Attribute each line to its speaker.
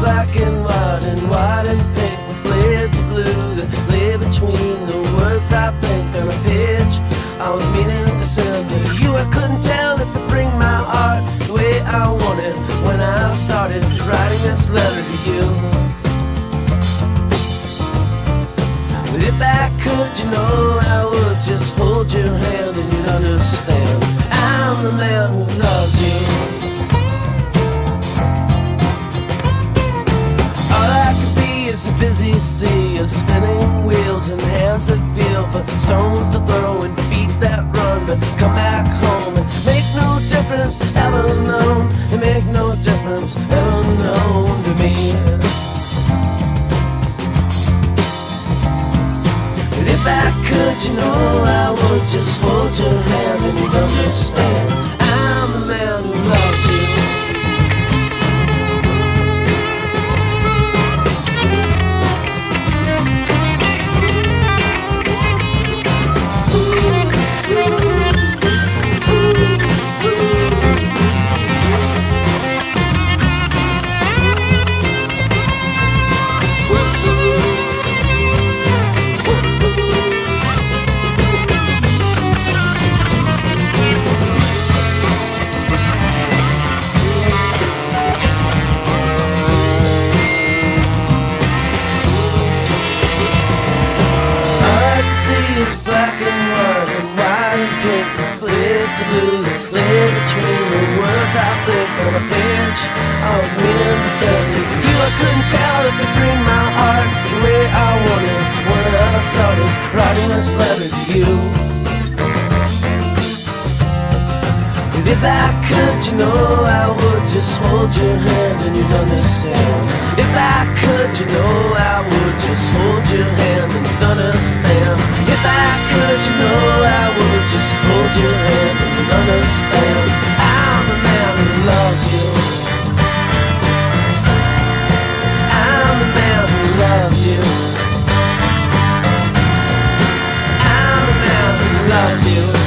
Speaker 1: black and white and white and pink with blades of blue that lay between the words I think this letter to you. But if I could, you know, I would just hold your hand and you'd understand. I'm the man who loves you. All I can be is a busy sea of spinning wheels and hands that feel for stones to throw and feet that run but come back home and make no difference ever known. It make no difference and to you I couldn't tell if it bring my heart the way I wanted when I started writing this letter to you. But if I could, you know, I would just hold your hand and you'd understand. If I could, you know, I would just hold your hand and understand. If I could, you know, loves you.